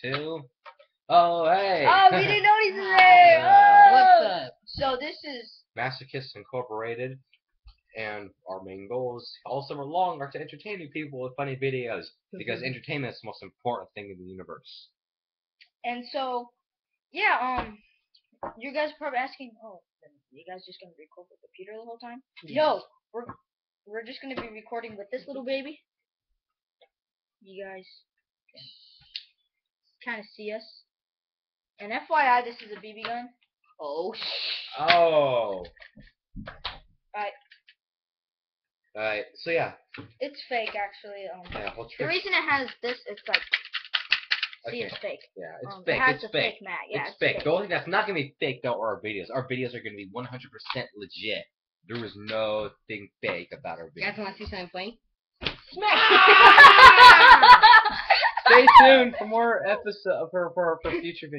two. Oh, hey! Oh, we didn't know he's there. Oh. What's up? So this is Masochists Incorporated, and our main goals all summer long are to entertain you people with funny videos because Mhm. entertainment is the most important thing in the universe. and so yeah, um you guys are probably asking, oh, you guys just gonna record with the computer the whole time? No, we're we're just gonna be recording with this little baby. You guys kind of see us. And FYI, this is a BB gun. Oh, Oh. Alright. Alright, so yeah, It's fake, actually. Um, yeah, we'll the try- reason it has this, it's like, see, Okay. it's fake. yeah, it's um, fake. It has It's a fake. fake mat. Yeah, it's fake. The only thing that's not gonna be fake though are our videos. Our videos are gonna be 100% legit. There is no thing fake about our you guys videos. want to see something funny? Smack! Tuned for more episode for for, for future videos.